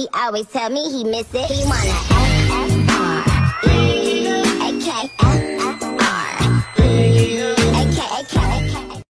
He always tell me he miss it. He wanna